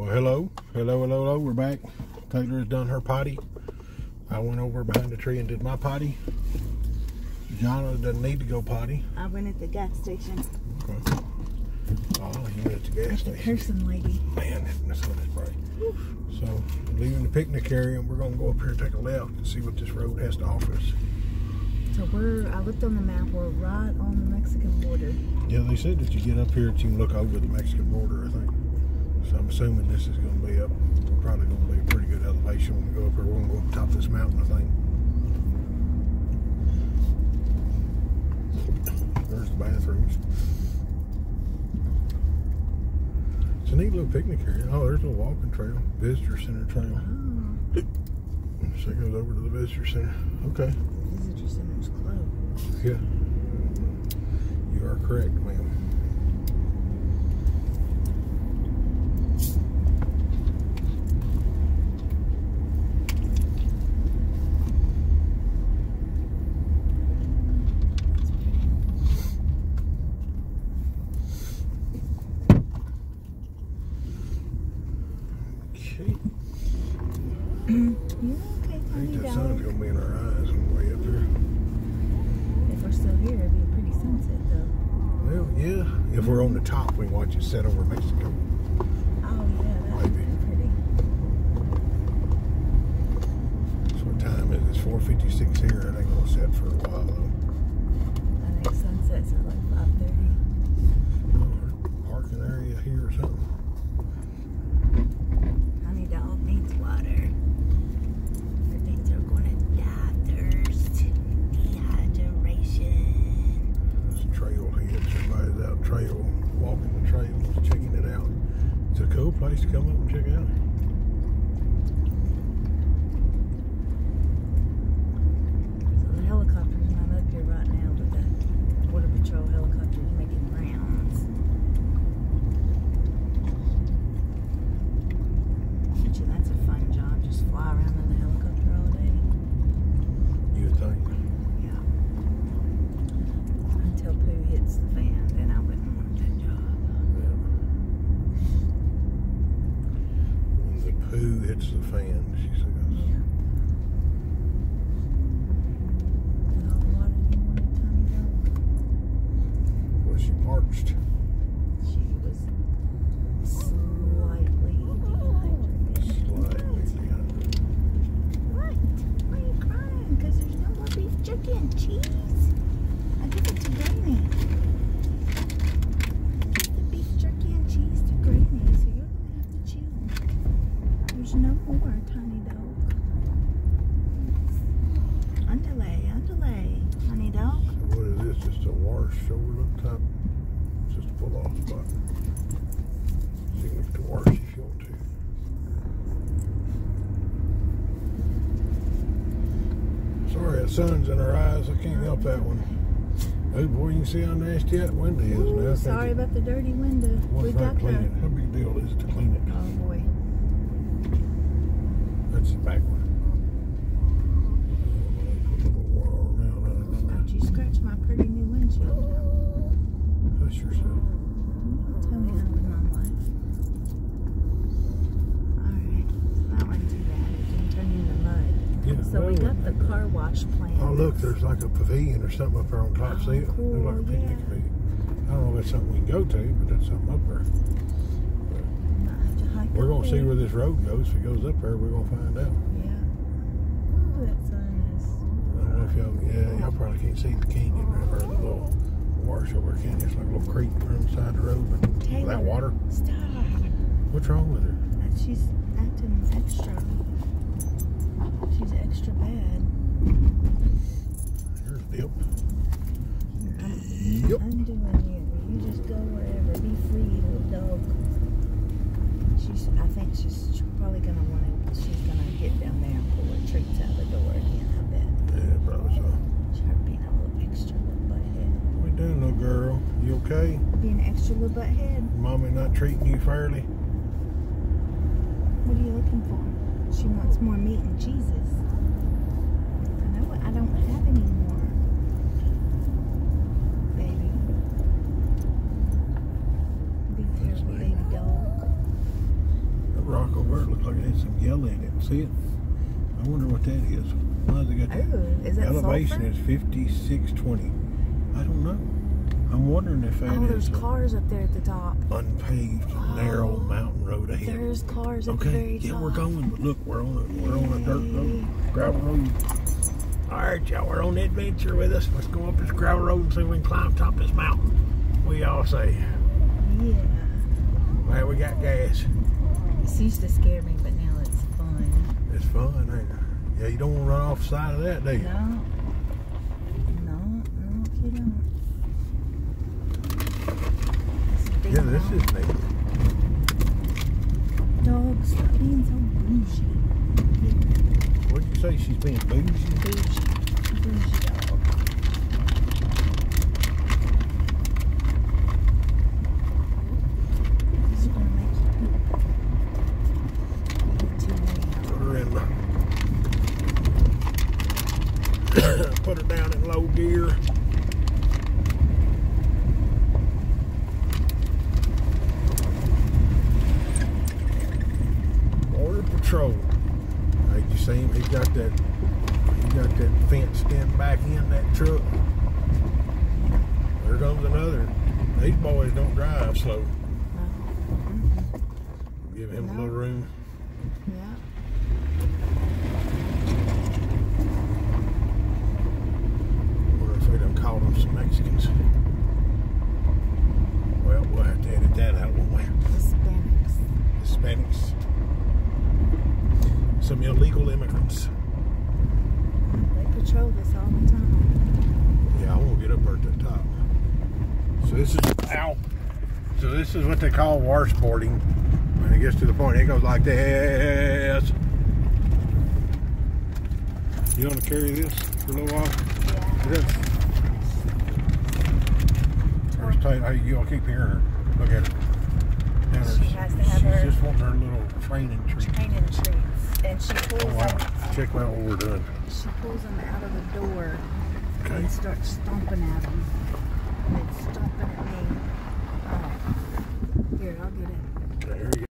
Well, hello, hello, hello, hello. We're back. Taylor has done her potty. I went over behind the tree and did my potty. Jonna doesn't need to go potty. I went at the gas station. Okay. Oh, you went at the gas The station. person lady. Man, the sun is bright. So, leaving the picnic area, and we're going to go up here and take a left and see what this road has to offer us. So we're, I looked on the map, we're right on the Mexican border. Yeah, they said that you get up here that you can look over the Mexican border, I think. So I'm assuming this is going to be up, we're probably going to be a pretty good elevation when we go up here. We're going to go up top of this mountain, I think. There's the bathrooms. It's a neat little picnic area. Oh, there's a little walking trail, visitor center trail. Oh, So it goes over to the visitor center. Okay. visitor center's closed. Yeah. You are correct, ma'am. Okay. You okay, I honey think that sun's dog? gonna be in our eyes on the way up here. If we're still here, it'd be a pretty sunset though. Well, yeah. If we're on the top, we watch it set over Mexico. Oh yeah, that Maybe. pretty. So what time is it? It's 456 here. It ain't gonna set for a while though. I think sunsets at like 5.30. Or Parking area here or something. Honey dog needs water. Her things are gonna die thirst. Dehydration. There's trail heads. Everybody's out trail, walking the trails, checking it out. It's a cool place to come up and check out. So the helicopter's not up here right now, but the border patrol helicopter's making rounds. That's a fun job, just fly around in the helicopter all day. You would think. Yeah. Until poo hits the fan, then I wouldn't want that job. When the hits the fan, oh, she says. Yeah. And all the water you wanted, Tommy she parched? She was slightly dehydrated. Slightly dehydrated. What? Why are you crying? Because there's no more beef and cheese. I give it to Granny. Give the beef jerky and cheese to Granny, so you're gonna have to chew. There's no more, tiny dog. Underlay, underlay, honey dog. So what is this? Just a wash over the top? Just a pull off spot. So you can look at the wash if you want to. Sorry, the sun's in our eyes. I can't help that one. Oh boy, you can see how nasty that window is now. Ooh, think sorry it- about the dirty window. We that got clean the. it? How big a deal is it to clean it? Oh boy. That's the back one. Put a little wire around it. Don't you scratch my pretty new windshield. Hush yourself. Tell me how was my life. Alright. That wasn't too bad. It didn't turn into mud. Yeah, So we got the car wash plan. Oh, look, there's like a pavilion or something up there on top. Oh, See it? Looks like a cool, picnic yeah. pavilion. I don't know if that's something we can go to, but that's something up there. Might have to hike We're going to see where this road goes. If it goes up there, we're going to find out. Yeah. Ooh, that sun is. I don't know if y'all, yeah, y'all probably can't see the canyon right or the little wash over canyon. It's like a little creek from the side of the road. But Taylor. that water, Stop. what's wrong with her? She's acting extra. She's extra bad. Here's Dip. I'm, Yep. I'm doing you. You just go wherever. Be free, little dog. She's. I think she's probably gonna want to. She's gonna get down there and pull her treats out the door again. I bet. Yeah, probably so. She's her being a little extra little butthead. What you doing, little girl? You okay? Being an extra little butthead. Mommy not treating you fairly? What are you looking for? She wants more meat and cheeses. I know it. I don't have any more. Baby. Be careful, baby dog. truck over there. It looks like it had some yellow in it. See it? I wonder what that is. Why they got that? Oh, is that Elevation sulfur? is 5620. I don't know. I'm wondering if that Oh, there's cars up there at the top. unpaved, narrow oh, mountain road ahead. There's cars at the Okay, very yeah, top. we're going, but look, we're on a we're on a dirt road, gravel road. All right, y'all, we're on the adventure with us. Let's go up this gravel road and see if we can climb top this mountain. We all say, Yeah. well, we got gas. This used to scare me, but now it's fun. It's fun, ain't it? Yeah, you don't want to run off the side of that, do you? No, no, you don't. It's a big Yeah, this is neat. Dog, stop being so bougie. What'd you say? She's being bougie? Bougie. Bougie dog. It's gonna make you poop. You eat too many of Put them. her in the. Put her down in low gear. Patrol. Hey, you see him? He got that. He got that fenced in back in that truck. There comes another. These boys don't drive slow. Give him a little room. Yeah. Wonder if they done called them some Mexicans. Well, we'll have to edit that out, won't we? Hispanics. Hispanics. Some illegal immigrants. They patrol this all the time. Yeah, I won't get up there at the top. So this is ow. So this is what they call washboarding. When it gets to the point, it goes like this. You want to carry this for a little while? Yeah. It. There's tight. Hey, you'll keep hearing her. Look at her. There. She has to have She's her- just wanting her little training treat. Training treats. And she pulls Oh, wow. them Check out what we're doing. she pulls them out of the door Okay. and starts stomping at them. And it's stomping at me. Oh. Here, I'll get it. There you go.